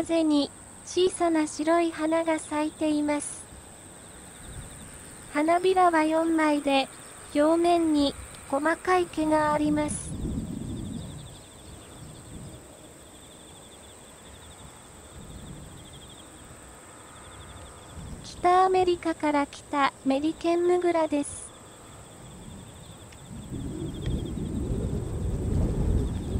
ーゼに小さな白い花が咲いています。花びらは4枚で表面に細かい毛があります。北アメリカから来たメリケンムグラです。